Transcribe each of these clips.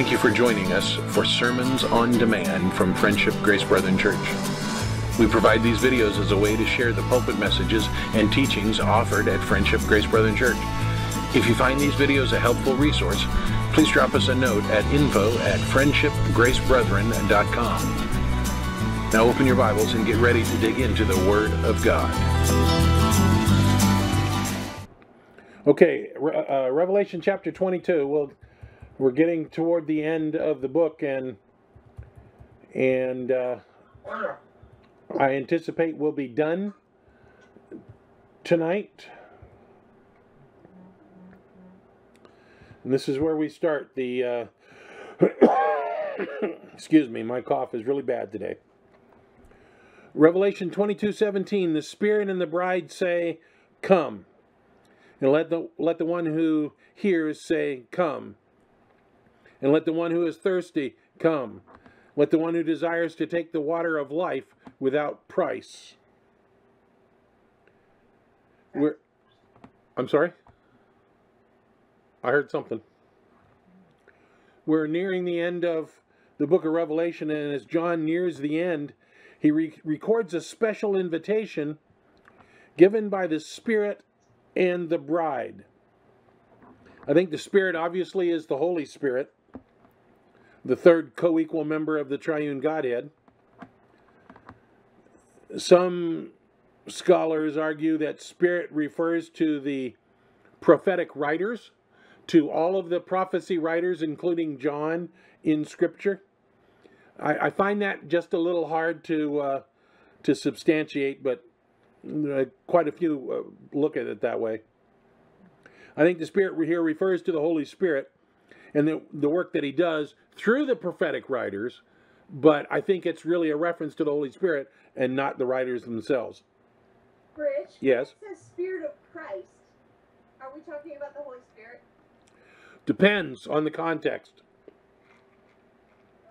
Thank you for joining us for Sermons on Demand from Friendship Grace Brethren Church. We provide these videos as a way to share the pulpit messages and teachings offered at Friendship Grace Brethren Church. If you find these videos a helpful resource, please drop us a note at info at friendshipgracebrethren.com. Now open your Bibles and get ready to dig into the Word of God. Okay, uh, Revelation chapter 22. We'll, we're getting toward the end of the book, and and uh, I anticipate we'll be done tonight. And this is where we start. The uh, excuse me, my cough is really bad today. Revelation 22:17 The Spirit and the bride say, "Come." And let the let the one who hears say, "Come." And let the one who is thirsty come. Let the one who desires to take the water of life without price. We're, I'm sorry? I heard something. We're nearing the end of the book of Revelation, and as John nears the end, he re- records a special invitation given by the Spirit and the bride. I think the Spirit obviously is the Holy Spirit, the third co equal member of the triune Godhead. Some scholars argue that Spirit refers to the prophetic writers, to all of the prophecy writers, including John in Scripture. I, I find that just a little hard to uh, to substantiate, but uh, quite a few uh, look at it that way. I think the Spirit here refers to the Holy Spirit and the, the work that He does through the prophetic writers, but I think it's really a reference to the Holy Spirit and not the writers themselves. Rich? Yes. It says Spirit of Christ. Are we talking about the Holy Spirit? Depends on the context.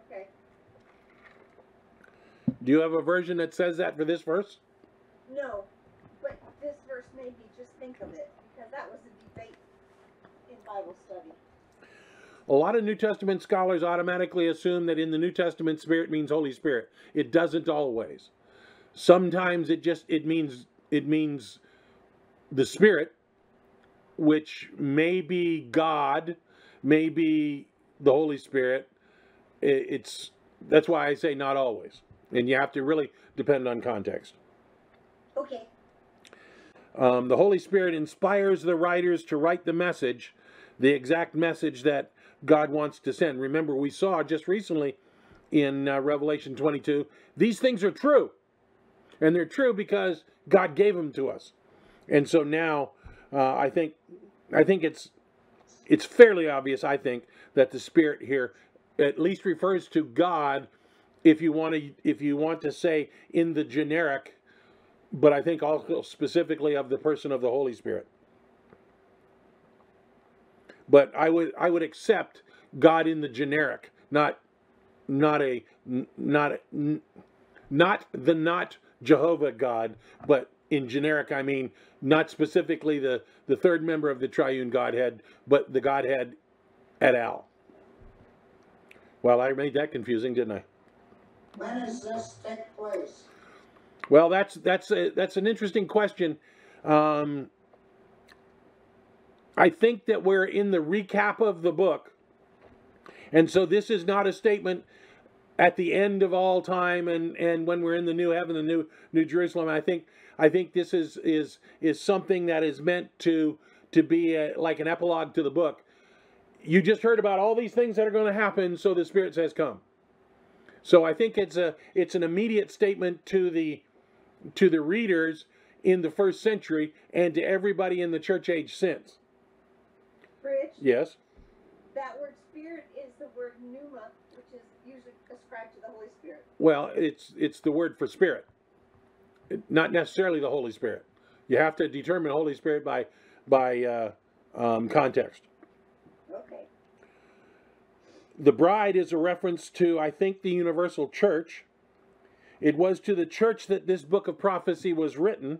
Okay. Do you have a version that says that for this verse? No, but this verse made me just think of it because that was a debate in Bible study. A lot of New Testament scholars automatically assume that in the New Testament spirit means Holy Spirit. It doesn't always. Sometimes it just it means it means the Spirit, which may be God, may be the Holy Spirit. It's that's why I say not always. And you have to really depend on context. Okay. Um, the Holy Spirit inspires the writers to write the message, the exact message that God wants to send. Remember, we saw just recently in uh, Revelation 22, these things are true. And they're true because God gave them to us. And so now uh, I think I think it's it's fairly obvious, I think, that the Spirit here at least refers to God if you want to if you want to say in the generic, but I think also specifically of the person of the Holy Spirit. But I would I would accept God in the generic, not not a not not the not Jehovah God, but in generic I mean not specifically the the third member of the triune Godhead, but the Godhead et al. Well, I made that confusing, didn't I? When does this take place? Well, that's that's a, that's an interesting question. Um, I think that we're in the recap of the book, and so this is not a statement at the end of all time and and when we're in the new heaven, the new New Jerusalem. I think I think this is is is something that is meant to to be a, like an epilogue to the book. You just heard about all these things that are going to happen, so the Spirit says, "Come." So I think it's a it's an immediate statement to the to the readers in the first century and to everybody in the church age since. Rich, Yes. that word Spirit is the word pneuma, which is usually ascribed to the Holy Spirit. Well, it's it's the word for spirit, not necessarily the Holy Spirit. You have to determine Holy Spirit by by uh, um, context. Okay. The bride is a reference to, I think, the universal church. It was to the church that this book of prophecy was written.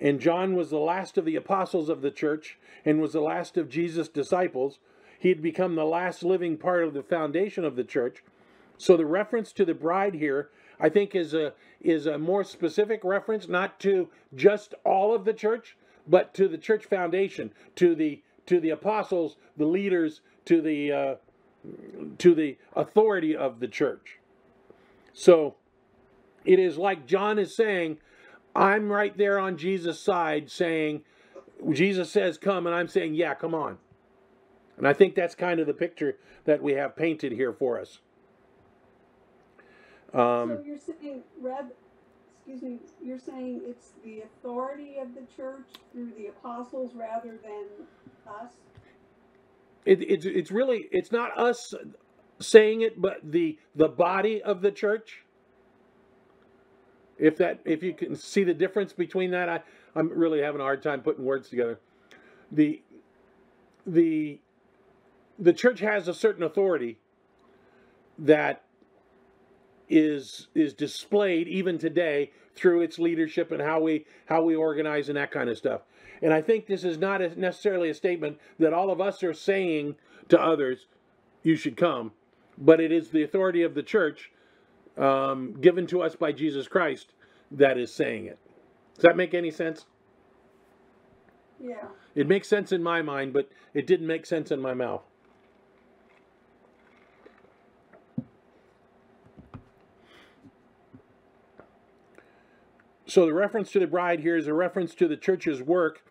And John was the last of the apostles of the church and was the last of Jesus' disciples. he had become the last living part of the foundation of the church. So the reference to the bride here, I think, is a is a more specific reference, not to just all of the church, but to the church foundation, to the to the apostles, the leaders, to the uh, to the authority of the church. So it is like John is saying, I'm right there on Jesus' side saying, Jesus says, come, and I'm saying, yeah, come on. And I think that's kind of the picture that we have painted here for us. Um, So you're saying, Reb, excuse me, you're saying it's the authority of the church through the apostles rather than us? it, it's it's really it's not us saying it, but the the body of the church. If that if you can see the difference between that, I I'm really having a hard time putting words together. The the the church has a certain authority that is is displayed even today through its leadership and how we how we organize and that kind of stuff. And I think this is not a- necessarily a statement that all of us are saying to others, "You should come," but it is the authority of the church um, given to us by Jesus Christ that is saying it. Does that make any sense? Yeah. It makes sense in my mind, but it didn't make sense in my mouth. So the reference to the bride here is a reference to the church's work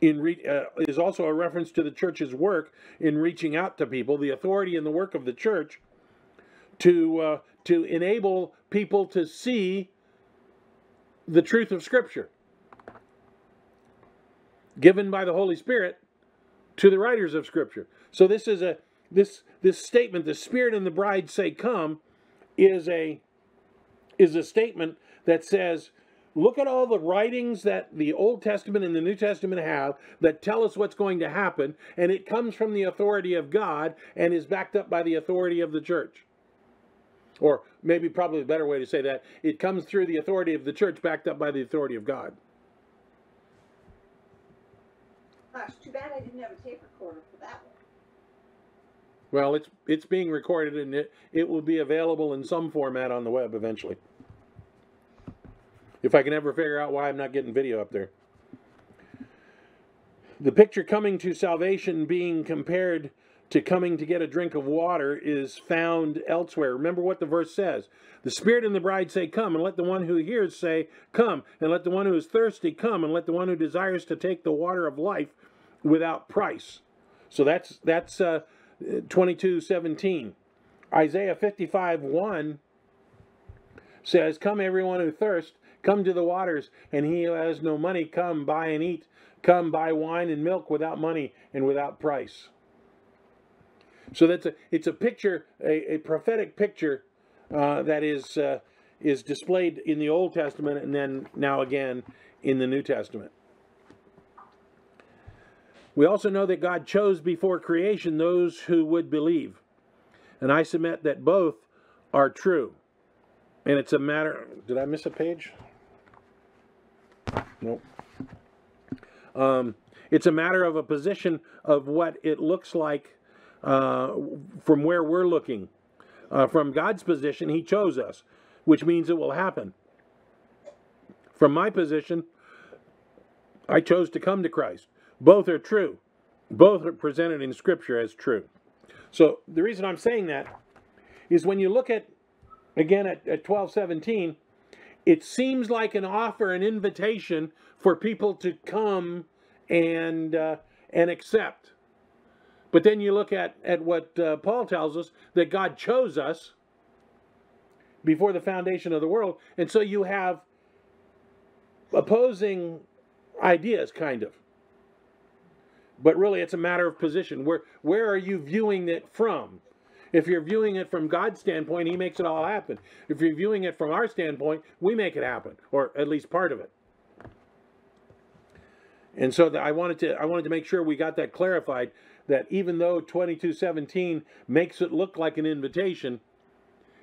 in re- uh, is also a reference to the church's work in reaching out to people, the authority and the work of the church to uh, to enable people to see the truth of Scripture given by the Holy Spirit to the writers of Scripture. So this is a this this statement, the Spirit and the bride say come, is a is a statement that says, look at all the writings that the Old Testament and the New Testament have that tell us what's going to happen, and it comes from the authority of God and is backed up by the authority of the church. Or maybe probably a better way to say that, it comes through the authority of the church backed up by the authority of God. Gosh, too bad I didn't have a tape recorder for that one. Well, it's it's being recorded and it, it will be available in some format on the web eventually. If I can ever figure out why I'm not getting video up there. The picture coming to salvation being compared to coming to get a drink of water is found elsewhere. Remember what the verse says. The Spirit and the bride say, Come, and let the one who hears say, Come, and let the one who is thirsty come, and let the one who desires to take the water of life without price. So that's that's uh, 22 17. Isaiah 55 1 says, Come, everyone who thirsts, come to the waters, and he who has no money, come, buy and eat. Come, buy wine and milk without money and without price. So that's a it's a picture, a, a prophetic picture uh, that is uh, is displayed in the Old Testament and then now again in the New Testament. We also know that God chose before creation those who would believe. And I submit that both are true. And it's a matter. Did I miss a page? Nope. Um, it's a matter of a position of what it looks like uh, from where we're looking. Uh, from God's position, He chose us, which means it will happen. From my position, I chose to come to Christ. Both are true. Both are presented in Scripture as true. So the reason I'm saying that is when you look at, again, at, at 1217, it seems like an offer, an invitation for people to come and uh, and accept. But then you look at, at what uh, Paul tells us that God chose us before the foundation of the world. And so you have opposing ideas, kind of. But really, it's a matter of position. Where, where are you viewing it from? If you're viewing it from God's standpoint, He makes it all happen. If you're viewing it from our standpoint, we make it happen, or at least part of it. And so I wanted to I wanted to make sure we got that clarified that even though 2217 makes it look like an invitation,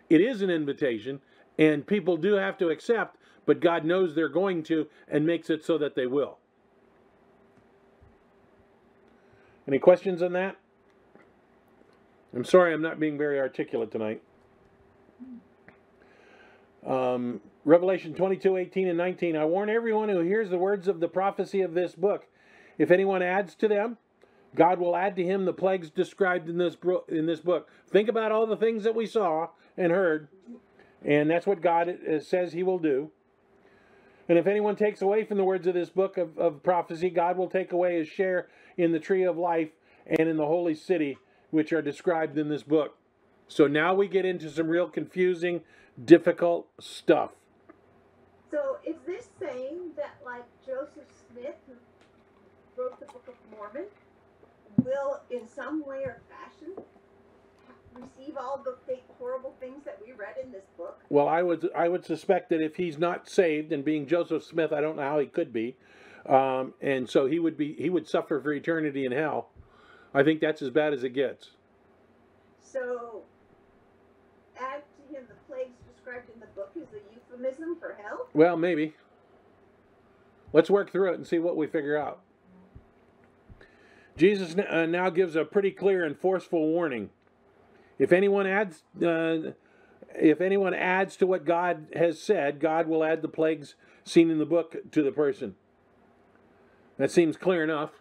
it is an invitation and people do have to accept, but God knows they're going to and makes it so that they will. Any questions on that? I'm sorry I'm not being very articulate tonight. Um, Revelation 22, 18, and 19. I warn everyone who hears the words of the prophecy of this book. If anyone adds to them, God will add to him the plagues described in this, bro- in this book. Think about all the things that we saw and heard, and that's what God uh, says he will do. And if anyone takes away from the words of this book of, of prophecy, God will take away his share in the tree of life and in the holy city, which are described in this book. So now we get into some real confusing, difficult stuff. So is this saying that like Joseph Smith, who wrote the Book of Mormon, will in some way or fashion receive all the th- horrible things that we read in this book? Well, I would I would suspect that if he's not saved, and being Joseph Smith, I don't know how he could be, um, and so he would be he would suffer for eternity in hell. I think that's as bad as it gets. So add to him the plagues described in the book is a euphemism for hell? Well, maybe. Let's work through it and see what we figure out. Jesus uh, now gives a pretty clear and forceful warning. If anyone adds, uh, if anyone adds to what God has said, God will add the plagues seen in the book to the person. That seems clear enough.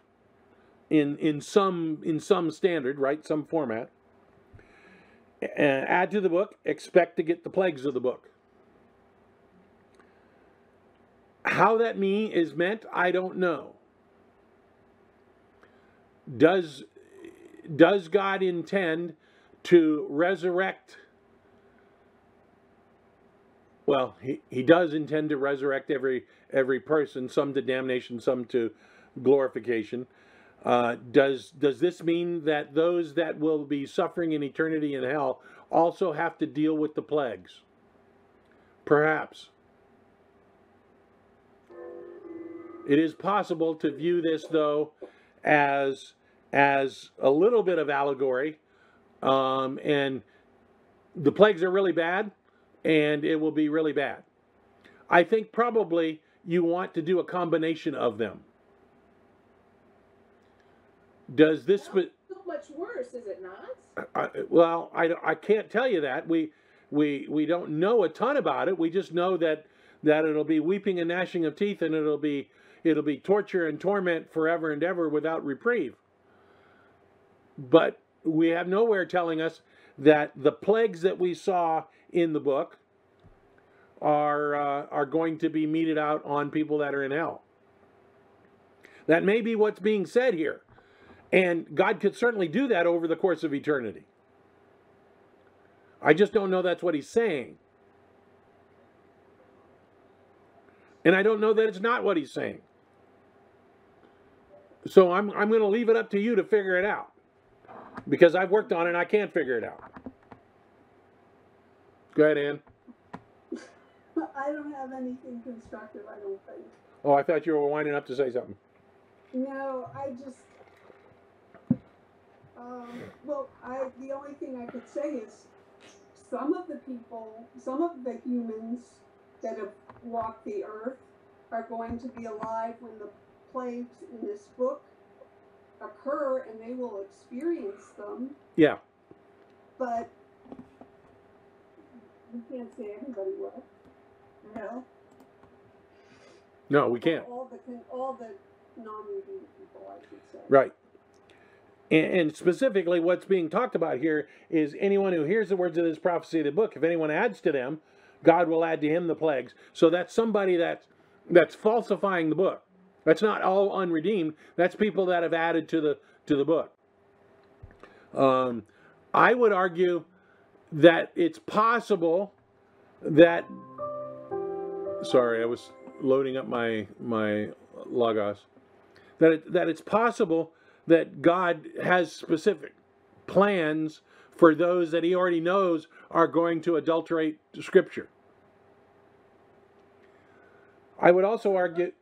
In in some in some standard, right? Some format. Uh, add to the book. Expect to get the plagues of the book. How that me is meant, I don't know. Does does God intend to resurrect? Well, he, he does intend to resurrect every every person, some to damnation, some to glorification. Uh, does does this mean that those that will be suffering in eternity in hell also have to deal with the plagues? Perhaps. It is possible to view this, though, as as a little bit of allegory, um, and the plagues are really bad, and it will be really bad. I think probably you want to do a combination of them. Does this? spe- So much worse, is it not? I, well, I, I can't tell you that. We we we don't know a ton about it. We just know that that it'll be weeping and gnashing of teeth, and it'll be it'll be torture and torment forever and ever without reprieve. But we have nowhere telling us that the plagues that we saw in the book are uh, are going to be meted out on people that are in hell. That may be what's being said here. And God could certainly do that over the course of eternity. I just don't know that's what he's saying. And I don't know that it's not what he's saying. So I'm, I'm going to leave it up to you to figure it out. Because I've worked on it and I can't figure it out. Go ahead, Ann. I don't have anything constructive, I don't think. Oh, I thought you were winding up to say something. No, I just, um, well, I, the only thing I could say is some of the people, some of the humans that have walked the earth are going to be alive when the plagues in this book occur and they will experience them, Yeah. but we can't say everybody will. No. No, we can't. All the, all the non-redeemed people, I should say. Right. And, and specifically, what's being talked about here is anyone who hears the words of this prophecy of the book, if anyone adds to them, God will add to him the plagues. So that's somebody that's, that's falsifying the book. That's not all unredeemed. That's people that have added to the to the book. Um, I would argue that it's possible that. Sorry, I was loading up my my logos. That it, that it's possible that God has specific plans for those that He already knows are going to adulterate Scripture. I would also argue.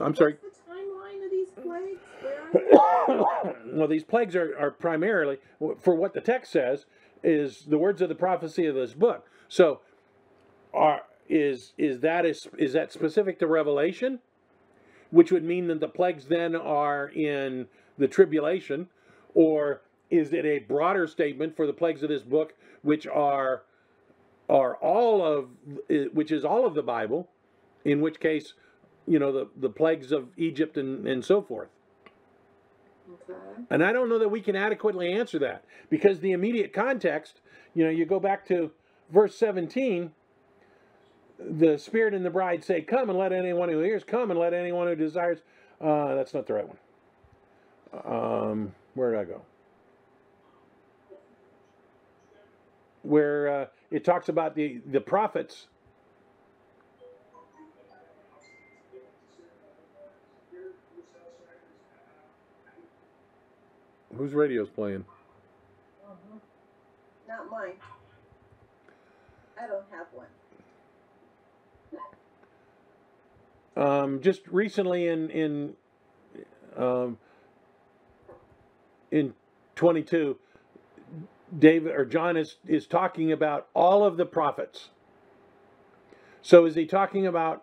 I'm sorry. What's the timeline of these plagues? Where are they? well, these plagues are, are primarily, for what the text says, is the words of the prophecy of this book. So, are is is that is is that specific to Revelation? Which would mean that the plagues then are in the tribulation, or is it a broader statement for the plagues of this book, which are are all of which is all of the Bible, in which case, you know, the, the plagues of Egypt and, and so forth. Okay. And I don't know that we can adequately answer that because the immediate context, you know, you go back to verse 17, the Spirit and the bride say, Come and let anyone who hears come and let anyone who desires. Uh, that's not the right one. Um, where did I go? Where uh, it talks about the, the prophets. Whose radio's playing? Not mine. I don't have one. um, just recently in in um, in 22 david or john is is talking about all of the prophets so is he talking about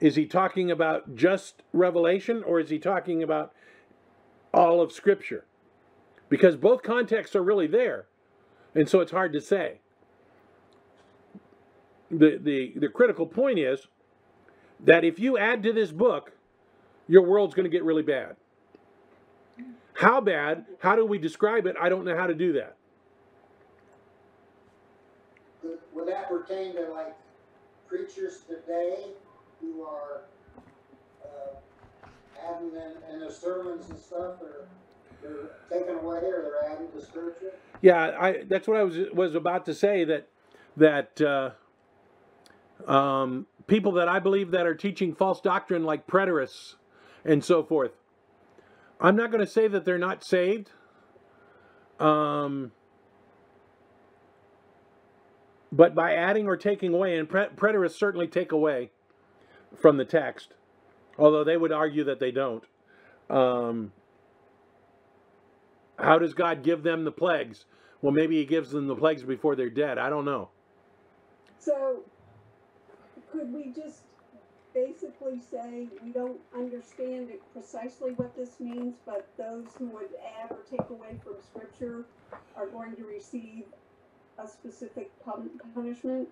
is he talking about just revelation or is he talking about all of scripture because both contexts are really there and so it's hard to say the the the critical point is that if you add to this book, your world's going to get really bad. How bad? How do we describe it? I don't know how to do that. Would, that pertain to like preachers today who are, uh, adding in, in their sermons and stuff, or taken away, or they're adding to scripture? Yeah, I that's what I was was about to say that that uh, um, people that I believe that are teaching false doctrine like preterists and so forth. I'm not going to say that they're not saved. Um, but by adding or taking away, and pre- preterists certainly take away from the text, although they would argue that they don't. Um, how does God give them the plagues? Well, maybe He gives them the plagues before they're dead. I don't know. So, could we just basically say we don't understand it precisely what this means, but those who would add or take away from scripture are going to receive a specific punishment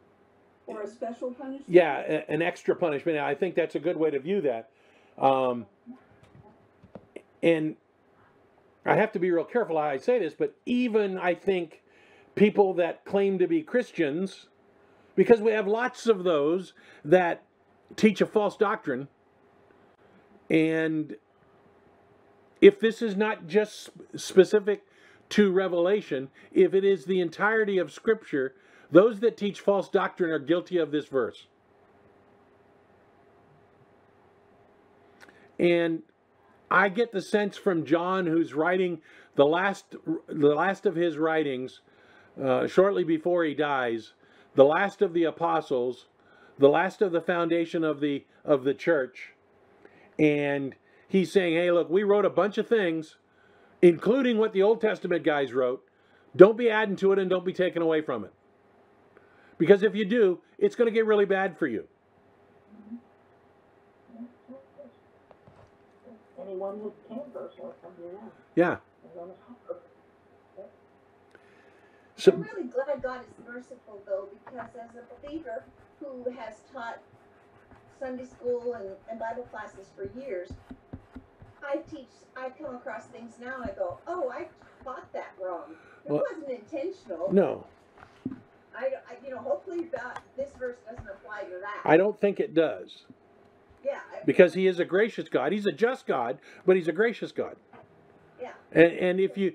or a special punishment? Yeah, an extra punishment. I think that's a good way to view that. Um, and I have to be real careful how I say this, but even I think people that claim to be Christians, because we have lots of those that teach a false doctrine, and if this is not just specific to Revelation, if it is the entirety of Scripture, those that teach false doctrine are guilty of this verse. And I get the sense from John, who's writing the last, the last of his writings, uh, shortly before he dies, the last of the apostles, the last of the foundation of the of the church, and he's saying, "Hey, look, we wrote a bunch of things, including what the Old Testament guys wrote. Don't be adding to it, and don't be taken away from it, because if you do, it's going to get really bad for you." Anyone who can will come here. Yeah. As long as- So, I'm really glad God is merciful though, because as a believer who has taught Sunday school and, and Bible classes for years, I teach, I come across things now and I go, oh, I taught that wrong. It Well- wasn't intentional. no, I, I, you know, hopefully that, this verse doesn't apply to that. I don't think it does. Yeah, because he is a gracious God. He's a just God, but he's a gracious God. yeah. And, and if you,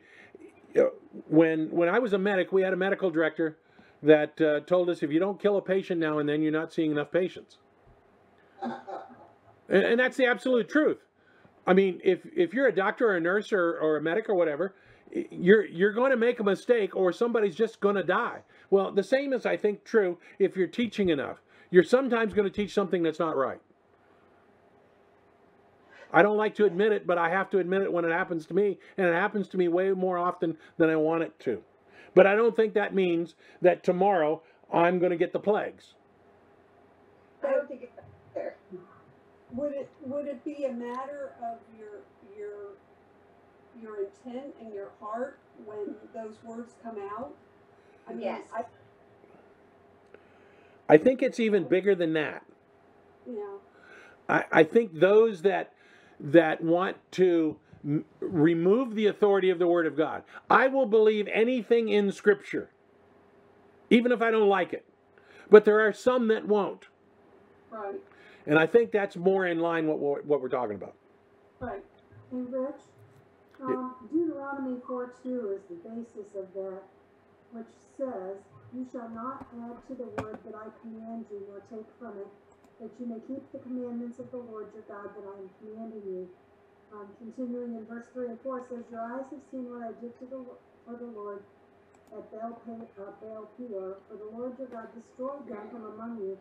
you when when I was a medic, we had a medical director that uh, told us if you don't kill a patient now and then, you're not seeing enough patients. And, and that's the absolute truth. I mean, if if you're a doctor or a nurse or, or a medic or whatever, you're you're going to make a mistake or somebody's just going to die. Well, the same is I think true if you're teaching enough. You're sometimes going to teach something that's not right. I don't like to admit it, but I have to admit it when it happens to me, and it happens to me way more often than I want it to. But I don't think that means that tomorrow I'm going to get the plagues. I don't think it's there. Would it, would it be a matter of your, your, your intent and your heart when those words come out? I mean, Yes. I, I think it's even bigger than that. you know, I, I think those that that want to m- remove the authority of the Word of God, I will believe anything in Scripture, even if I don't like it. But there are some that won't, right, and I think that's more in line what we're, what we're talking about. right. And Rich, um, Deuteronomy four two is the basis of that, which says, You shall not add to the word that I command you, nor take from it, that you may keep the commandments of the Lord your God that I am commanding you. Um, continuing in verse three and four says, Your eyes have seen what I did to the, for the Lord at Baal, uh, Baal Peor, for the Lord your God destroyed them from among you,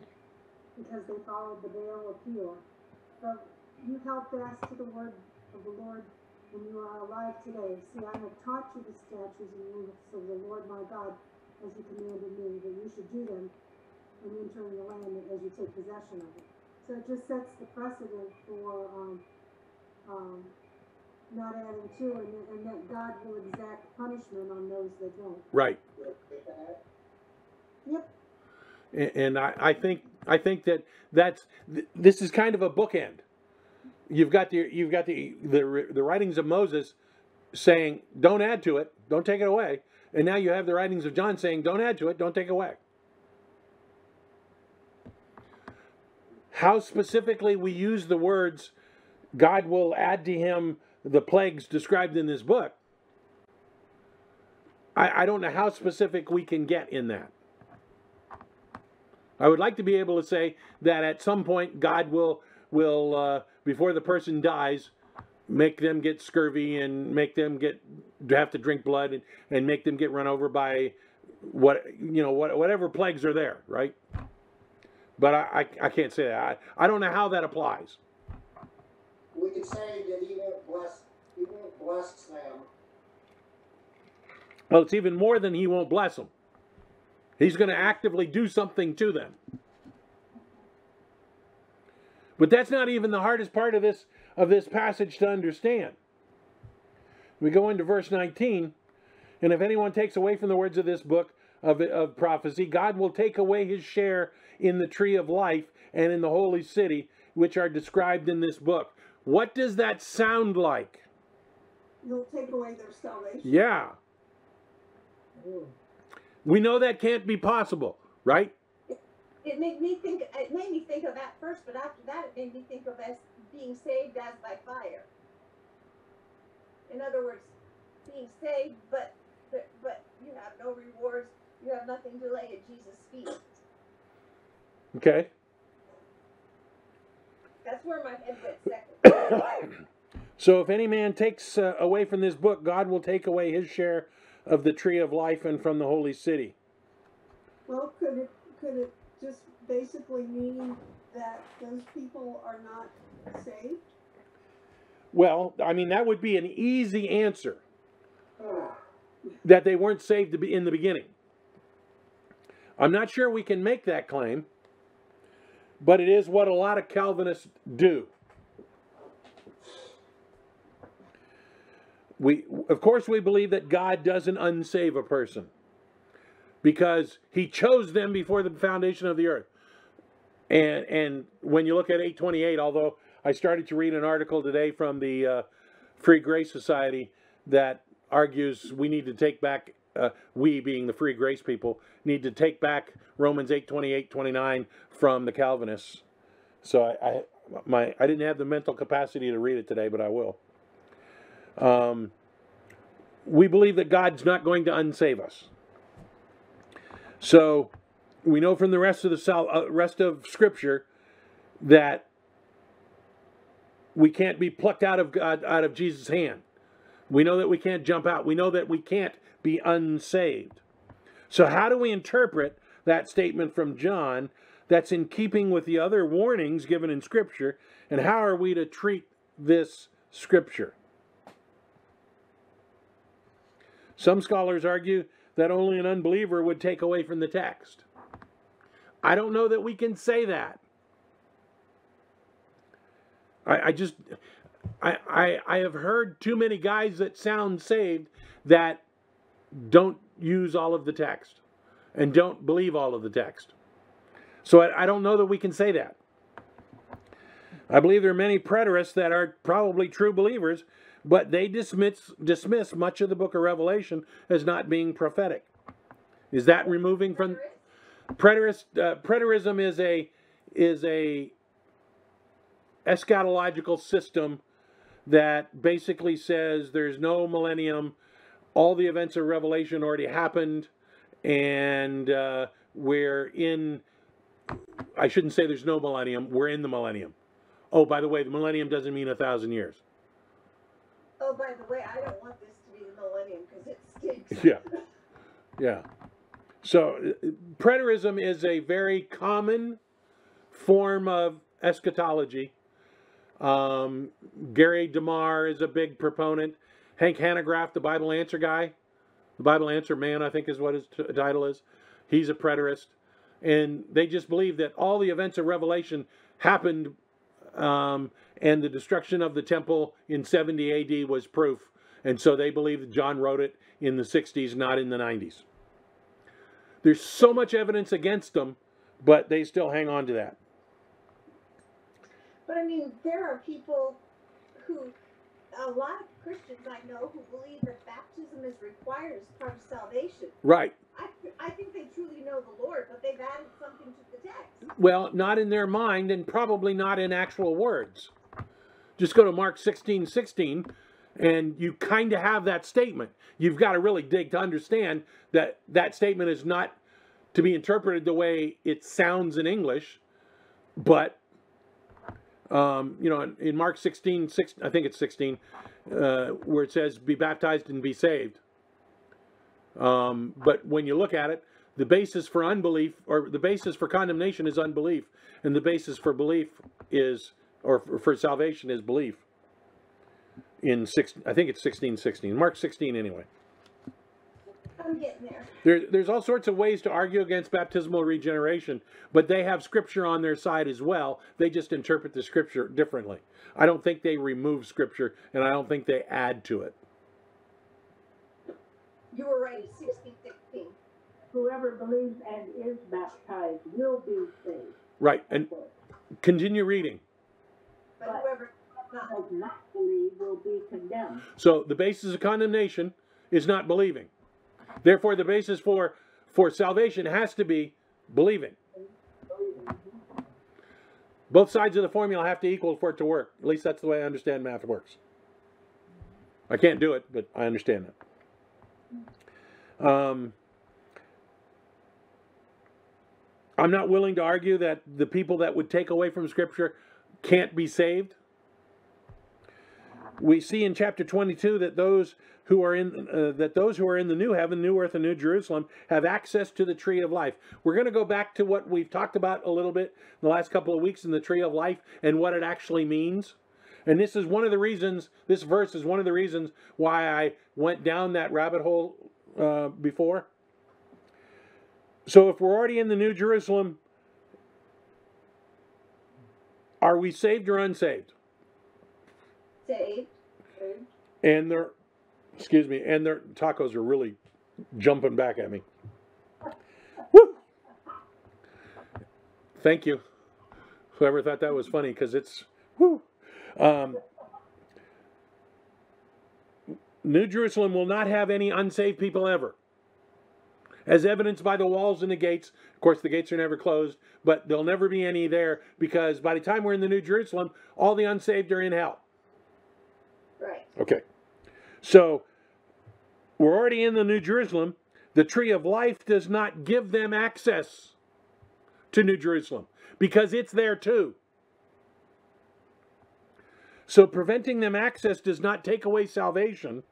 because they followed the Baal of Peor. But you held fast to the word of the Lord, and you are alive today. See, I have taught you the statutes and rules of the Lord my God, as you commanded me, that you should do them when entering the land as you take possession of it. So it just sets the precedent for, um, um, not adding to, and, and that God will exact punishment on those that don't. Right. Yep, And I, I think I think that that's th- this is kind of a bookend. You've got the you've got the the the writings of Moses saying don't add to it, don't take it away, and now you have the writings of John saying don't add to it, don't take it away. How specifically we use the words God will add to him the plagues described in this book. I, I don't know how specific we can get in that. I would like to be able to say that at some point God will will uh, before the person dies make them get scurvy and make them get have to drink blood and, and make them get run over by what you know what whatever plagues are there, right? But I, I, I can't say that. I, I don't know how that applies. We could say that he won't bless, he won't bless them. Well, it's even more than he won't bless them. He's going to actively do something to them. But that's not even the hardest part of this of this passage to understand. We go into verse 19, and if anyone takes away from the words of this book of, of prophecy, God will take away his share in the tree of life and in the holy city, which are described in this book. What does that sound like? you'll take away their salvation. Yeah. We know that can't be possible, right? It made me think. It made me think of that first, but after that, it made me think of as being saved as by fire. In other words, being saved, but but, but you have no rewards. You have nothing to lay at Jesus' feet. Okay. That's where my head went second. So if any man takes uh, away from this book, God will take away his share of the tree of life and from the holy city. Well, could it, could it just basically mean that those people are not saved? Well, I mean that would be an easy answer. That they weren't saved to be in the beginning. I'm not sure we can make that claim, but it is what a lot of Calvinists do. We, of course, we believe that God doesn't unsave a person because He chose them before the foundation of the earth. And and when you look at 828, although I started to read an article today from the uh, Free Grace Society that argues we need to take back, uh, we being the Free Grace people, need to take back Romans 8, 28, 29 from the Calvinists. So I, I, my, I didn't have the mental capacity to read it today, but I will. Um, we believe that God's not going to unsave us. So we know from the rest of the uh, rest of Scripture that we can't be plucked out of God out of Jesus' hand. We know that we can't jump out. We know that we can't be unsaved. So how do we interpret that statement from John that's in keeping with the other warnings given in Scripture, and how are we to treat this Scripture? Some scholars argue that only an unbeliever would take away from the text. I don't know that we can say that. I, I just I, I I have heard too many guys that sound saved that don't use all of the text and don't believe all of the text. So I, I don't know that we can say that. I believe there are many preterists that are probably true believers, but they dismiss dismiss much of the book of Revelation as not being prophetic. Is that removing from preterist? Uh, preterism is a is a eschatological system that basically says there's no millennium, all the events of Revelation already happened, and uh, we're in. I shouldn't say there's no millennium. We're in the millennium. Oh, by the way, the millennium doesn't mean a thousand years. Oh, by the way, I don't want this to be the millennium because it stinks. Yeah. Yeah. So, uh, preterism is a very common form of eschatology. Um, Gary DeMar is a big proponent. Hank Hanegraaff, the Bible Answer guy, the Bible Answer man, I think is what his title is. He's a preterist. And they just believe that all the events of Revelation happened um, and the destruction of the temple in 70 AD was proof. And so they believe that John wrote it in the 60s, not in the 90s. There's so much evidence against them, but they still hang on to that. But I mean, there are people who, a lot of Christians I know who believe that baptism is required as part of salvation. Right. I, I think they truly know the Lord, but they've added something to the text. Well, not in their mind and probably not in actual words. Just go to Mark 16 16 and you kind of have that statement. You've got to really dig to understand that that statement is not to be interpreted the way it sounds in English, but um, you know, in, Mark 16, 6, I think it's 16, uh, where it says, be baptized and be saved. Um, but when you look at it, the basis for unbelief or the basis for condemnation is unbelief, and the basis for belief is, or for, for salvation is belief. In six, I think it's 16, 16, Mark 16 anyway. I'm getting there. There, there's all sorts of ways to argue against baptismal regeneration, but they have scripture on their side as well. They just interpret the scripture differently. I don't think they remove scripture, and I don't think they add to it. You were right, it's 16, 16. Whoever believes and is baptized will be saved. Right, and continue reading. But But- whoever Does not believe will be condemned. So the basis of condemnation is not believing. Therefore, the basis for for salvation has to be believing. Both sides of the formula have to equal for it to work. At least that's the way I understand math works. I can't do it, but I understand it. Um, I'm not willing to argue that the people that would take away from Scripture can't be saved. We see in chapter 22 that those who are in uh, that those who are in the new heaven, new earth, and new Jerusalem have access to the tree of life. We're going to go back to what we've talked about a little bit in the last couple of weeks in the tree of life and what it actually means. And this is one of the reasons. This verse is one of the reasons why I went down that rabbit hole uh, before. So if we're already in the new Jerusalem, are we saved or unsaved? saved. and their excuse me and their tacos are really jumping back at me Woo! thank you whoever thought that was funny because it's whoo. Um, new jerusalem will not have any unsaved people ever as evidenced by the walls and the gates of course the gates are never closed but there'll never be any there because by the time we're in the new jerusalem all the unsaved are in hell Right. Okay. So we're already in the New Jerusalem. The tree of life does not give them access to New Jerusalem because it's there too. So preventing them access does not take away salvation.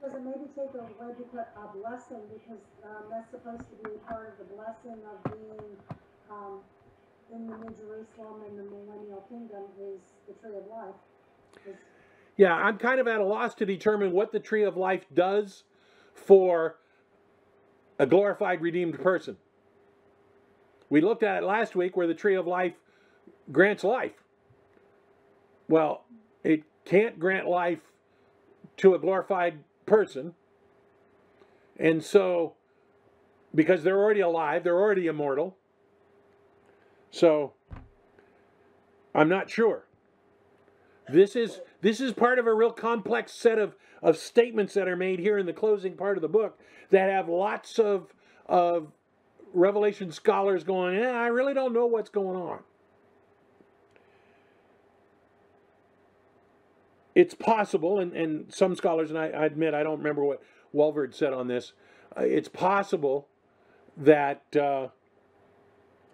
Does it maybe take away a blessing because um, that's supposed to be part of the blessing of being um, in the New Jerusalem and the millennial kingdom is the tree of life. Yeah, I'm kind of at a loss to determine what the tree of life does for a glorified redeemed person. We looked at it last week where the tree of life grants life. Well, it can't grant life to a glorified person. And so, because they're already alive, they're already immortal. So, I'm not sure. This is this is part of a real complex set of, of statements that are made here in the closing part of the book that have lots of of Revelation scholars going, yeah, I really don't know what's going on. It's possible, and, and some scholars, and I, I admit I don't remember what Walvoord said on this, uh, it's possible that uh,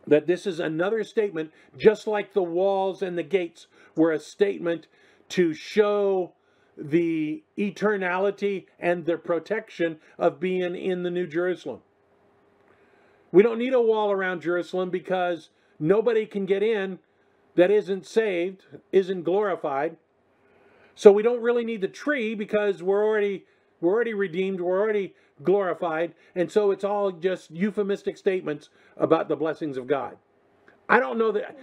that this is another statement, just like the walls and the gates were a statement to show the eternality and the protection of being in the New Jerusalem. We don't need a wall around Jerusalem because nobody can get in that isn't saved, isn't glorified. So we don't really need the tree because we're already we're already redeemed, we're already glorified, and so it's all just euphemistic statements about the blessings of God. I don't know that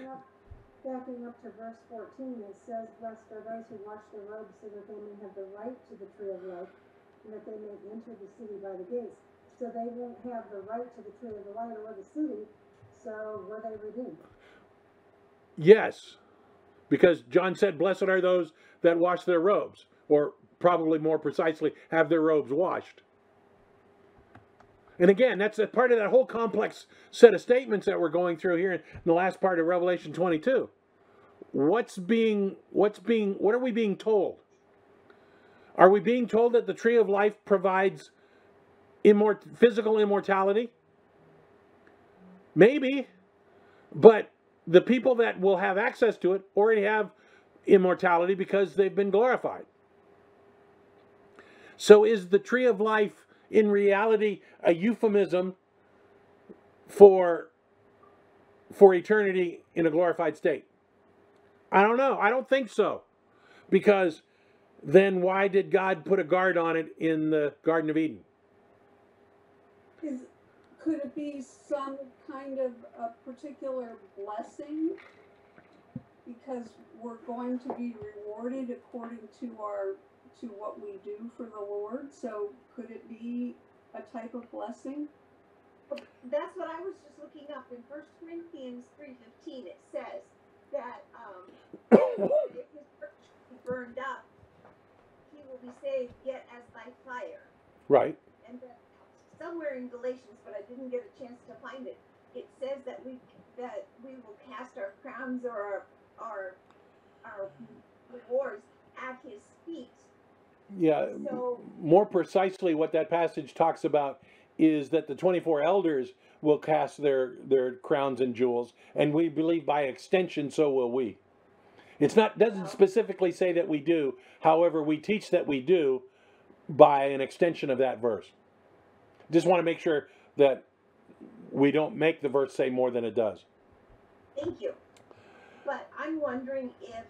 Backing up- to verse fourteen, it says, blessed are those who wash their robes so that they may have the right to the tree of life, and that they may enter the city by the gates. So they won't have the right to the tree of the light or the city, so were they redeemed? Yes, because John said, Blessed are those that wash their robes, or probably more precisely, have their robes washed. And again, that's a part of that whole complex set of statements that we're going through here in the last part of Revelation 22. What's being, what's being, what are we being told? Are we being told that the tree of life provides immort- physical immortality? Maybe, but the people that will have access to it already have immortality because they've been glorified. So is the tree of life in reality a euphemism for for eternity in a glorified state? I don't know. I don't think so. Because then why did God put a guard on it in the Garden of Eden? Is, could it be some kind of a particular blessing? Because we're going to be rewarded according to our, to what we do for the Lord, so could it be a type of blessing? That's what I was just looking up in First Corinthians three fifteen. It says that um, if his church be burned up, he will be saved yet as by fire. Right. And that somewhere in Galatians, but I didn't get a chance to find it. It says that we that we will cast our crowns or our our, our rewards at his feet. Yeah. So More precisely, what that passage talks about is that the 24 elders will cast their, their crowns and jewels, and we believe by extension, so will we. It's not doesn't specifically say that we do. However, we teach that we do by an extension of that verse. Just want to make sure that we don't make the verse say more than it does. Thank you. But I'm wondering if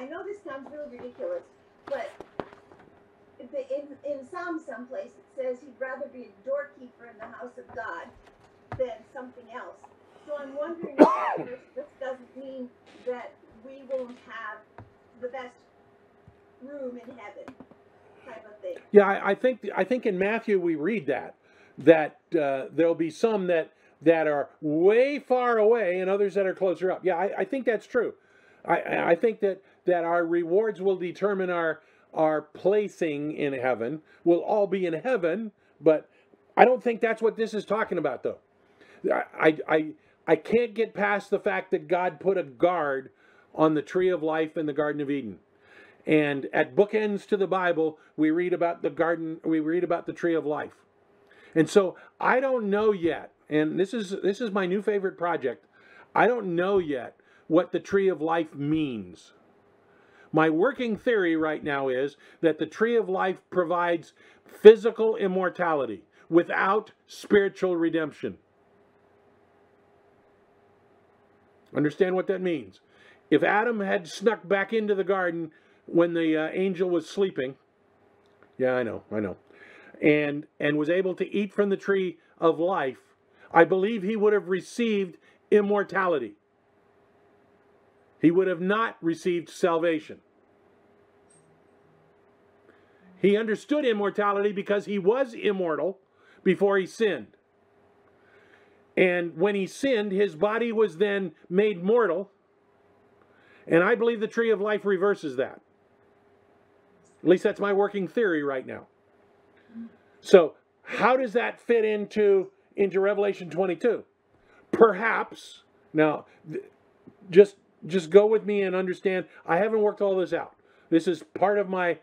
I know this sounds really ridiculous, but in in Psalm someplace it says he'd rather be a doorkeeper in the house of God than something else. So I'm wondering if this, doesn't mean that we won't have the best room in heaven, type of thing. Yeah, I, I think I think in Matthew we read that that uh, there'll be some that that are way far away and others that are closer up. Yeah, I, I think that's true. I I think that that our rewards will determine our our placing in heaven. We'll all be in heaven, but I don't think that's what this is talking about, though. I I I, can't get past the fact that God put a guard on the tree of life in the Garden of Eden. And at bookends to the Bible, we read about the garden, we read about the tree of life. And so I don't know yet, and this is this is my new favorite project. I don't know yet what the tree of life means. My working theory right now is that the tree of life provides physical immortality without spiritual redemption. Understand what that means? If Adam had snuck back into the garden when the uh, angel was sleeping, yeah, I know, I know, and and was able to eat from the tree of life, I believe he would have received immortality. He would have not received salvation. He understood immortality because he was immortal before he sinned. And when he sinned, his body was then made mortal. And I believe the tree of life reverses that. At least that's my working theory right now. So, how does that fit into into Revelation 22? Perhaps now just just go with me and understand I haven't worked all this out. This is part of my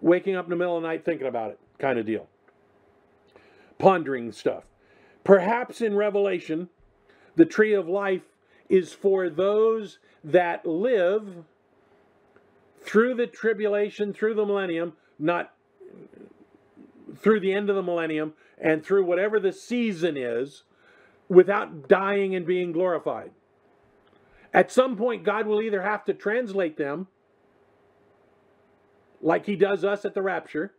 waking up in the middle of the night thinking about it kind of deal. Pondering stuff. Perhaps in Revelation, the tree of life is for those that live through the tribulation, through the millennium, not through the end of the millennium, and through whatever the season is, without dying and being glorified. At some point, God will either have to translate them, like He does us at the rapture,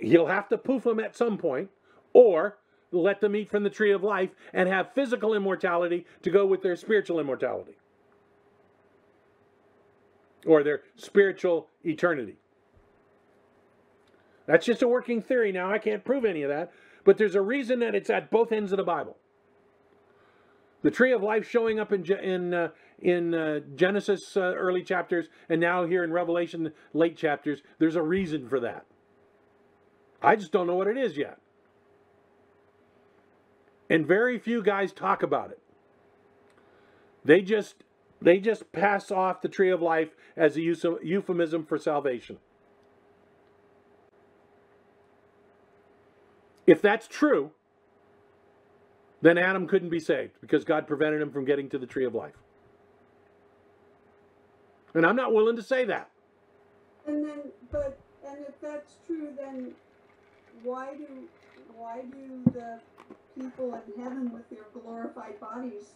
He'll have to poof them at some point, or let them eat from the tree of life and have physical immortality to go with their spiritual immortality or their spiritual eternity. That's just a working theory now. I can't prove any of that, but there's a reason that it's at both ends of the Bible. The tree of life showing up in in uh, in uh, Genesis uh, early chapters and now here in Revelation late chapters. There's a reason for that. I just don't know what it is yet. And very few guys talk about it. They just they just pass off the tree of life as a euphemism for salvation. If that's true, then Adam couldn't be saved because God prevented him from getting to the tree of life. And I'm not willing to say that. And then, but, and if that's true, then why do, why do the people in heaven with their glorified bodies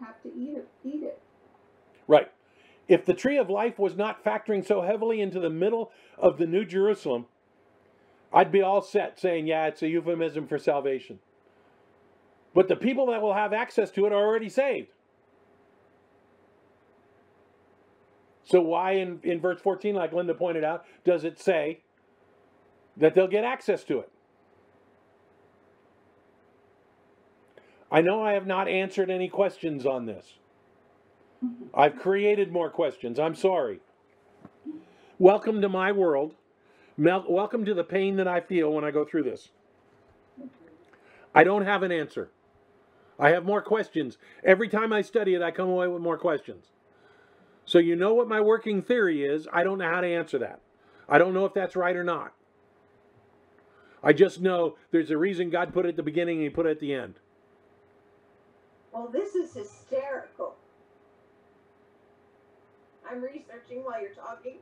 have to eat it, eat it? Right. If the tree of life was not factoring so heavily into the middle of the New Jerusalem, I'd be all set saying, yeah, it's a euphemism for salvation. But the people that will have access to it are already saved. So why in, in verse 14, like Linda pointed out, does it say that they'll get access to it? I know I have not answered any questions on this. Mm-hmm. I've created more questions. I'm sorry. Welcome to my world. Mel- welcome to the pain that I feel when I go through this. I don't have an answer. I have more questions. Every time I study it, I come away with more questions. So you know what my working theory is. I don't know how to answer that. I don't know if that's right or not. I just know there's a reason God put it at the beginning and He put it at the end. Well, this is hysterical. I'm researching while you're talking.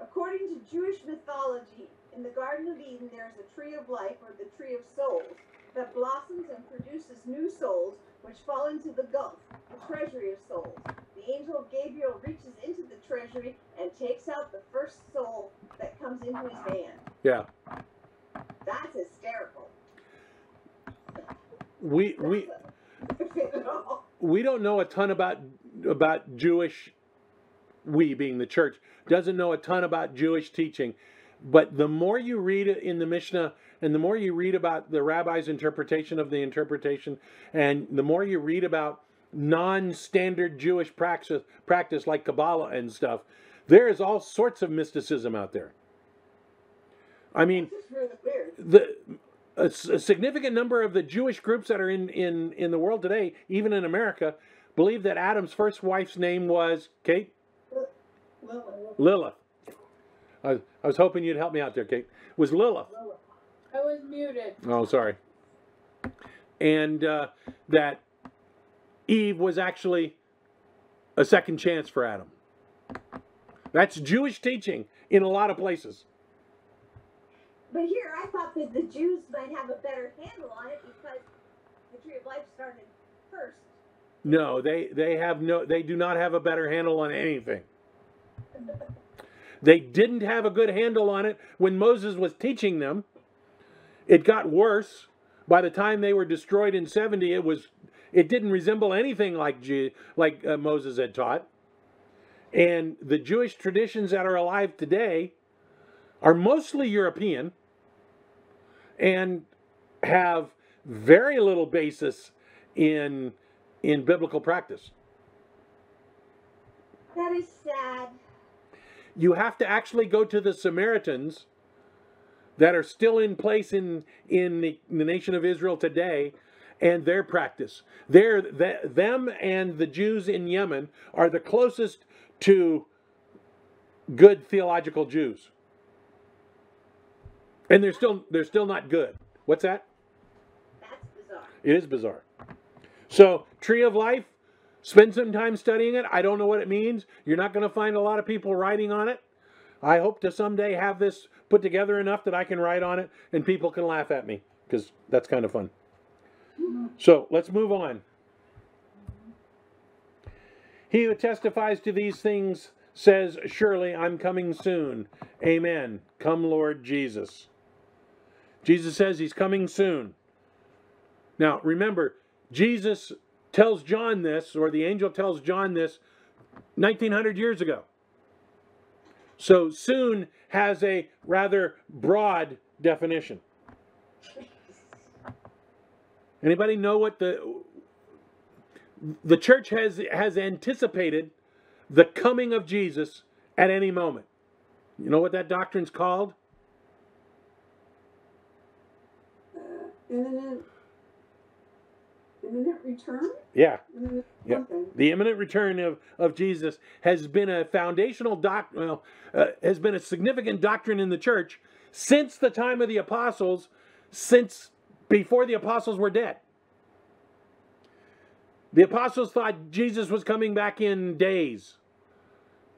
According to Jewish mythology, in the Garden of Eden there is a tree of life, or the tree of souls, that blossoms and produces new souls, which fall into the gulf, the treasury of souls. The angel Gabriel reaches into the treasury and takes out the first soul that comes into his hand. Yeah. That's hysterical. We we we don't know a ton about about Jewish we being the church doesn't know a ton about Jewish teaching but the more you read it in the Mishnah and the more you read about the rabbi's interpretation of the interpretation and the more you read about non-standard Jewish practice practice like Kabbalah and stuff there is all sorts of mysticism out there I mean This is really weird. the a, a significant number of the Jewish groups that are in, in, in the world today, even in America, believe that Adam's first wife's name was Kate Lilith. Lilith. I, was- I was hoping you'd help me out there, Kate. Was Lilith? I was muted. Oh, sorry. And uh, that Eve was actually a second chance for Adam. That's Jewish teaching in a lot of places. But here, I thought that the Jews might have a better handle on it because the tree of life started first. No, they they have no they do not have a better handle on anything. They didn't have a good handle on it when Moses was teaching them. It got worse. By the time they were destroyed in 70, it was it didn't resemble anything like like uh, Moses had taught. And the Jewish traditions that are alive today are mostly European and have very little basis in in biblical practice. That is sad. You have to actually go to the Samaritans that are still in place in in the, the nation of Israel today and their practice. They're, th- them and the Jews in Yemen are the closest to good theological Jews. And they're still they're still not good. What's that? It is bizarre. So, Tree of Life, spend some time studying it. I don't know what it means. You're not going to find a lot of people writing on it. I hope to someday have this put together enough that I can write on it and people can laugh at me because that's kind of fun. So, let's move on. He who testifies to these things says, Surely I'm coming soon. Amen. Come, Lord Jesus. Jesus says he's coming soon. Now, remember, Jesus tells John this, or the angel tells John this 1900 years ago. So soon has a rather broad definition. Anybody know what the the church has has anticipated the coming of Jesus at any moment. You know what that doctrine's called? Uh, imminent return? Yeah. Imminent Yeah. The imminent return of, of Jesus has been a foundational doc, well, uh, has been a significant doctrine in the church since the time of the apostles, since before the apostles were dead. The apostles thought Jesus was coming back in days.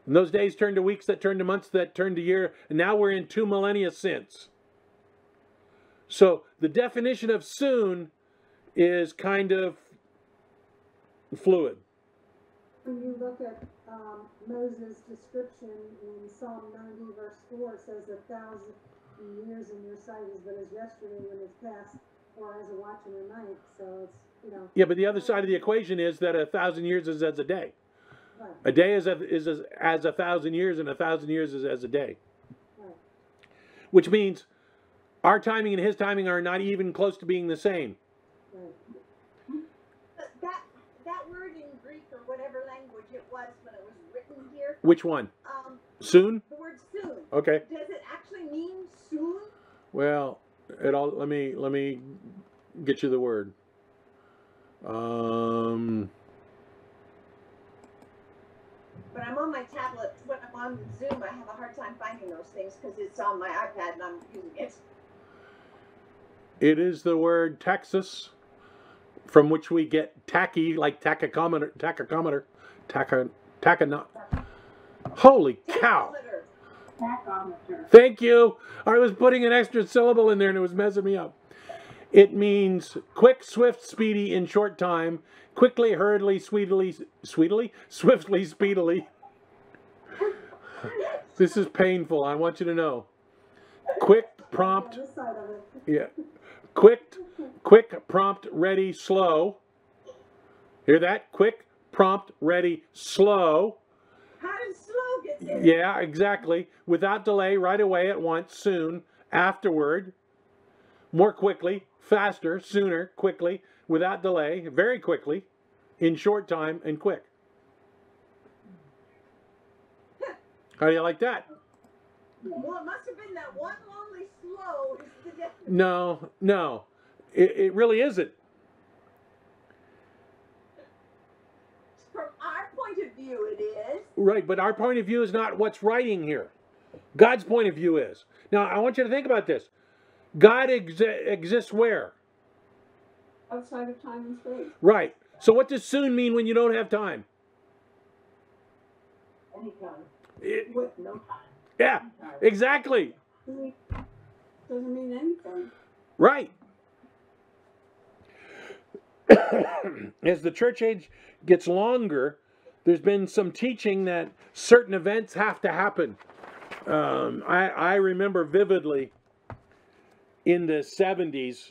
And those days turned to weeks, that turned to months, that turned to year, and now we're in two millennia since. So the definition of soon is kind of fluid. When you look at, um, Moses' description in Psalm ninety verse four, it says a thousand years in your sight is but as yesterday when it's past, or as a watch in the night, so it's, you know, Yeah, but the other side of the equation is that a thousand years is as a day. right, A day is, a, is as, as a thousand years, and a thousand years is as a day. right. Which means our timing and his timing are not even close to being the same. Right. But that that word in Greek or whatever language it was when it was written here, Which one? um, Soon? the word soon. Okay. Does it actually mean soon? Well, it all. Let me let me get you the word. Um. But I'm on my tablet. When I'm on Zoom, I have a hard time finding those things because it's on my iPad and I'm using it. It is the word Texas, from which we get tacky, like tachometer, tachometer, tacho, tachono. Holy cow! Thank you. I was putting an extra syllable in there and it was messing me up. It means quick, swift, speedy, in short time, quickly, hurriedly, sweetly, sweetly, swiftly, speedily. This is painful. I want you to know. Quick, prompt, This side of it, yeah. Quick, quick, prompt, ready, slow. Hear that? Quick, prompt, ready, slow. How does slow get there? Yeah, exactly. Without delay, right away, at once, soon, afterward, more quickly, faster, sooner, quickly, without delay, very quickly, in short time, and quick. How do you like that? Well, it must have been that one lonely slow is the definition. No, no, it, it really isn't. From our point of view, it is. Right, but our point of view is not what's writing here. God's point of view is. Now, I want you to think about this. God exi- exists where? Outside of time and space. Right. So, what does soon mean when you don't have time? Anytime. It- What, No time. yeah, exactly. doesn't mean anything. Right. As the church age gets longer, there's been some teaching that certain events have to happen. Um, I, I remember vividly in the 70s,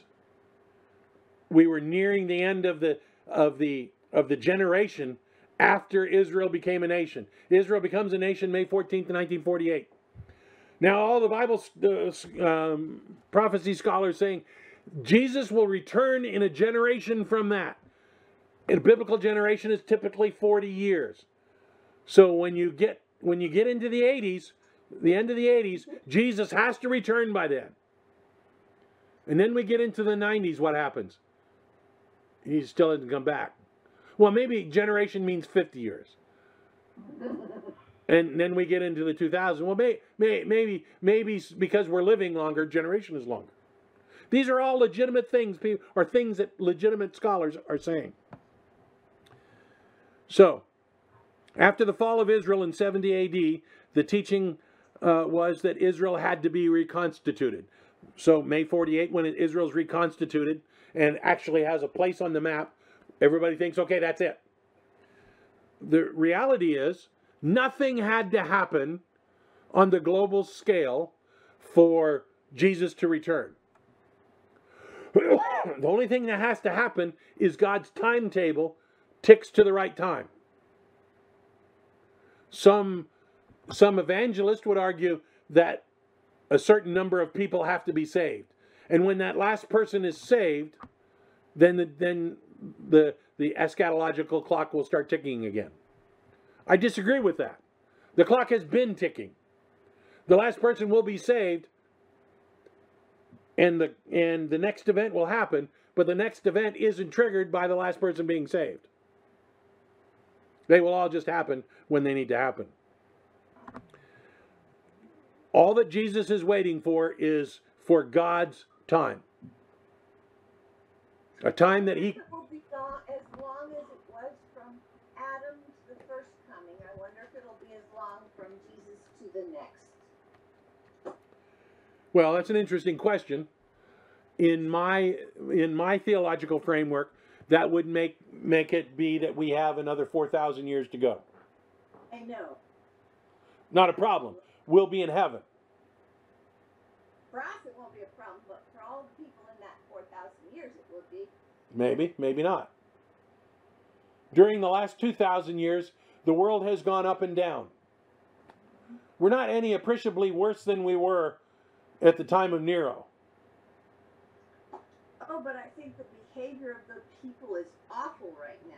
we were nearing the end of the of the of the generation after Israel became a nation. Israel becomes a nation May 14th, 1948. Now, all the Bible uh, um, prophecy scholars saying Jesus will return in a generation from that. A biblical generation is typically 40 years. So when you get when you get into the 80s, the end of the 80s, Jesus has to return by then. And then we get into the 90s, what happens? He still hasn't come back. Well, maybe generation means 50 years. And then we get into the 2000s. Well, may, may, maybe maybe because we're living longer, generation is longer. These are all legitimate things, or things that legitimate scholars are saying. So, after the fall of Israel in 70 AD, the teaching uh, was that Israel had to be reconstituted. So, May 48, when Israel's reconstituted and actually has a place on the map, everybody thinks, okay, that's it. The reality is, nothing had to happen on the global scale for Jesus to return. the only thing that has to happen is God's timetable ticks to the right time. Some some evangelists would argue that a certain number of people have to be saved. And when that last person is saved, then the, then the the eschatological clock will start ticking again. I disagree with that. The clock has been ticking. The last person will be saved and the and the next event will happen, but the next event isn't triggered by the last person being saved. They will all just happen when they need to happen. All that Jesus is waiting for is for God's time. A time that he It will be gone as long as it was from Adam to the first coming. I wonder if it'll be as long from Jesus to the next. Well, that's an interesting question. In my in my theological framework, that would make make it be that we have another 4000 years to go. I know. Not a problem. We'll be in heaven. For us, it won't be a problem, but for all the people in that 4,000 years, it will be. Maybe, maybe not. During the last 2,000 years, the world has gone up and down. We're not any appreciably worse than we were at the time of Nero. Oh, but I think the behavior of the people is awful right now.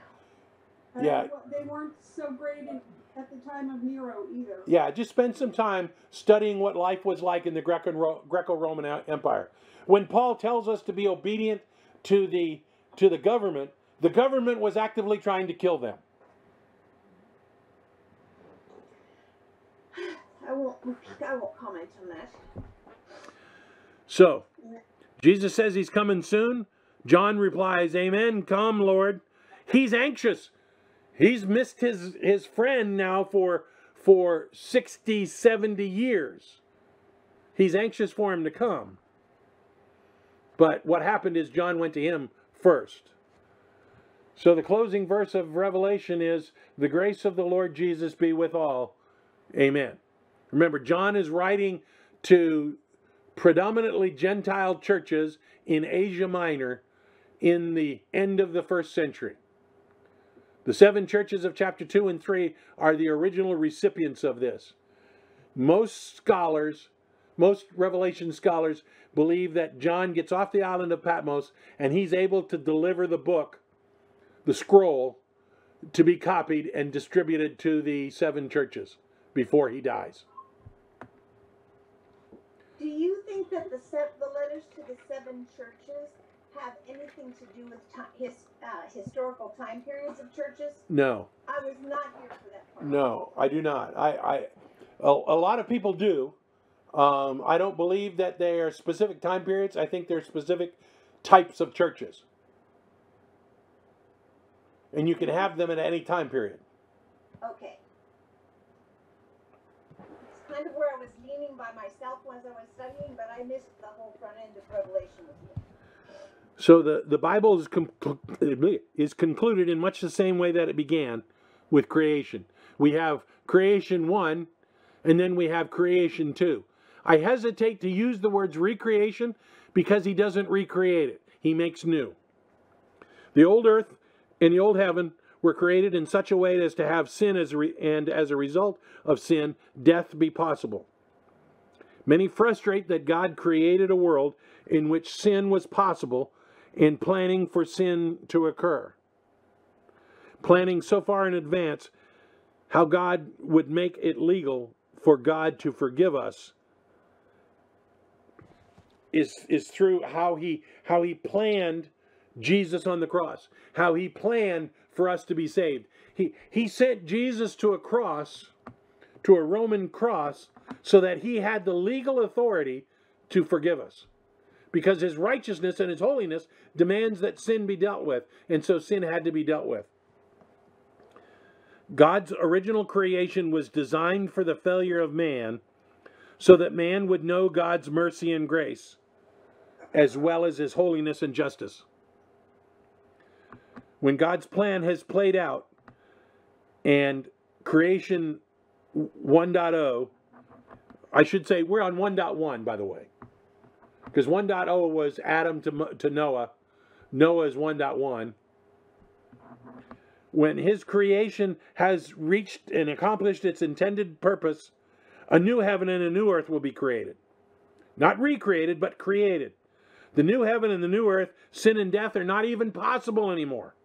And Yeah. They weren't so great in, at the time of Nero either. Yeah, just spend some time studying what life was like in the Greco Greco-Roman Empire. When Paul tells us to be obedient to the to the government, the government was actively trying to kill them. I won't. I won't comment on that. So, Jesus says he's coming soon. John replies, Amen, come, Lord. He's anxious. He's missed his, his friend now for, for 60, 70 years. He's anxious for him to come. But what happened is John went to him first. So the closing verse of Revelation is The grace of the Lord Jesus be with all. Amen. Remember, John is writing to predominantly Gentile churches in Asia Minor in the end of the first century. The seven churches of chapter 2 and 3 are the original recipients of this. Most scholars, most Revelation scholars, believe that John gets off the island of Patmos and he's able to deliver the book, the scroll, to be copied and distributed to the seven churches before he dies. Do you think that the the letters to the seven churches have anything to do with ti his uh, historical time periods of churches? No. I was not here for that part. No, I do not. I, I a, a lot of people do. Um, I don't believe that they are specific time periods. I think they're specific types of churches. And you can have them at any time period. Okay. It's kind of where I was leaning by myself as I was studying, but I missed the whole front end of Revelation with you. So the, the Bible is, is concluded in much the same way that it began with creation. We have creation one, and then we have creation two. I hesitate to use the words recreation because he doesn't recreate it, he makes new. The old earth and the old heaven were created in such a way as to have sin as and as a result of sin, death be possible. Many frustrate that God created a world in which sin was possible in planning for sin to occur. Planning so far in advance how God would make it legal for God to forgive us is, is through how he how he planned Jesus on the cross, how he planned for us to be saved. He he sent Jesus to a cross, to a Roman cross, so that he had the legal authority to forgive us. Because his righteousness and his holiness demands that sin be dealt with, and so sin had to be dealt with. God's original creation was designed for the failure of man so that man would know God's mercy and grace as well as his holiness and justice. When God's plan has played out and creation 1.0, I should say we're on 1.1 by the way. Because 1.0 was Adam to, to Noah, Noah is 1.1 when his creation has reached and accomplished its intended purpose, a new heaven and a new earth will be created. Not recreated, but created. The new heaven and the new earth, sin and death are not even possible anymore.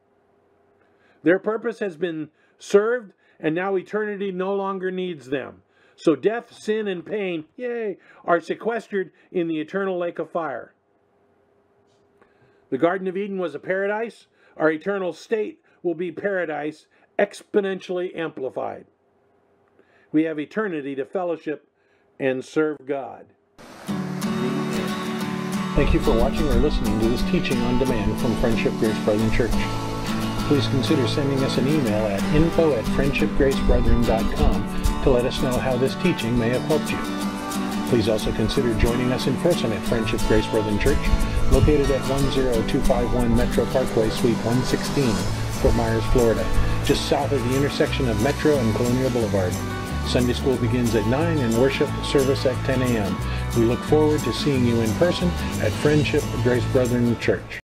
Their purpose has been served, and now eternity no longer needs them. So death, sin, and pain, yay, are sequestered in the eternal lake of fire. The Garden of Eden was a paradise. Our eternal state will be paradise exponentially amplified. We have eternity to fellowship and serve God. Thank you for watching or listening to this teaching on demand from Friendship Grace Brethren Church. Please consider sending us an email at info at friendshipgracebrethren.com to let us know how this teaching may have helped you. Please also consider joining us in person at Friendship Grace Brethren Church, located at 10251 Metro Parkway, Suite 116, Fort Myers, Florida, just south of the intersection of Metro and Colonial Boulevard. Sunday school begins at 9 and worship service at 10 a.m. We look forward to seeing you in person at Friendship Grace Brethren Church.